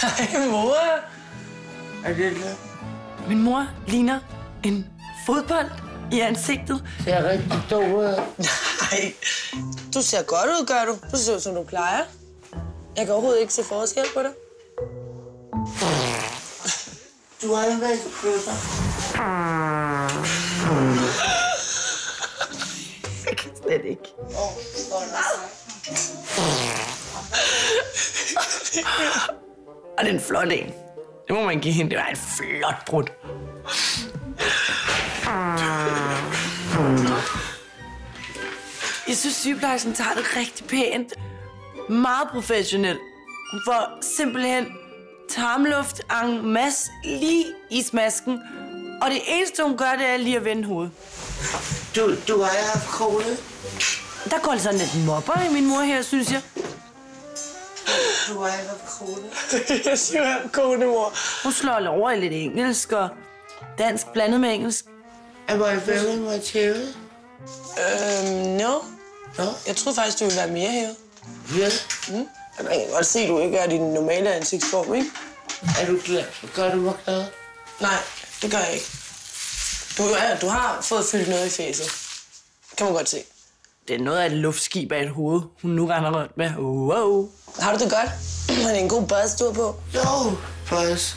Hej, mor. Er det det? Min mor ligner en fodbold i ansigtet. Det er rigtig dumt. Nej, du ser godt ud, gør du. Du ser ud, som du plejer. Jeg kan overhovedet ikke se forskel på dig. Du har væk på dig. Jeg kan slet ikke. Og det er en flot en. Det må man give hende. Det var en flot brud. Jeg synes, sygeplejersken tager det rigtig pænt. Meget professionelt. Hun får simpelthen tarmluft en masse lige i smasken. Og det eneste, hun gør, det er lige at vende hovedet. Du, du har haft kone. Der går sådan lidt mobber i min mor her, synes jeg. Du har haft kone. Siger, jeg er kone, mor. Hun slår over i lidt engelsk og dansk blandet med engelsk. Er mig vel med TV? Øhm, no. Nå, Jeg troede faktisk, du ville være mere her. vel. Mm. Jeg kan godt se, at du ikke er din normale ansigtsform, ikke? Er du glad? Gør du mig glad? Nej, det gør jeg ikke. Du, er, du har fået fyldt noget i fæset. Kan man godt se. Det er noget af et luftskib af et hoved, hun nu render rundt med. Wow. Har du det godt? Har det en god har på? Jo, faktisk.